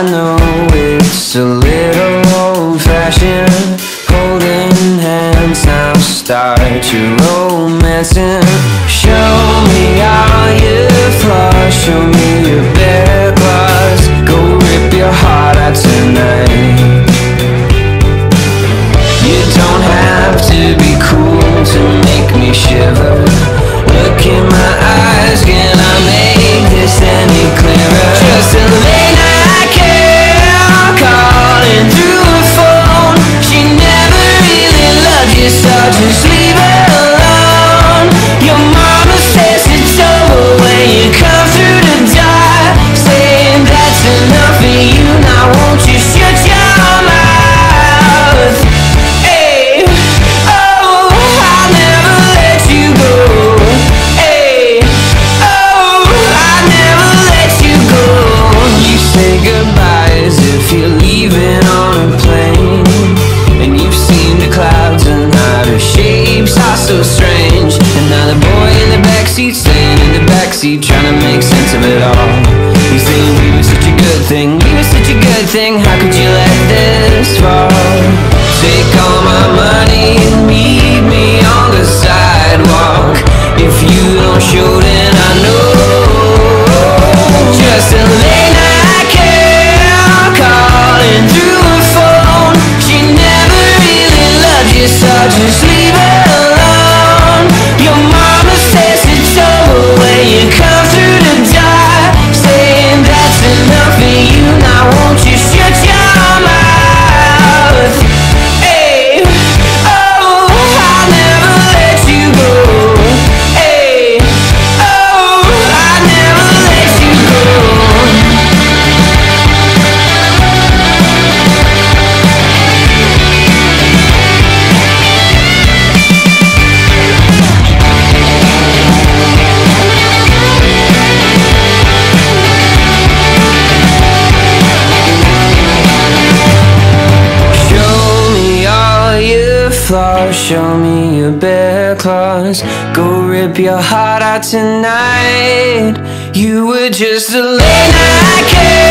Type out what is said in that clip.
I know it's a little old-fashioned. Holding hands now start your romancing Show me all your flaws Show me your bear claws Go rip your heart seat, sitting in the backseat, trying to make sense of it all. You say we were such a good thing, we were such a good thing. How could you let this fall? Take all my money and me. floor, show me your bear claws. Go rip your heart out tonight. You were just a late night kid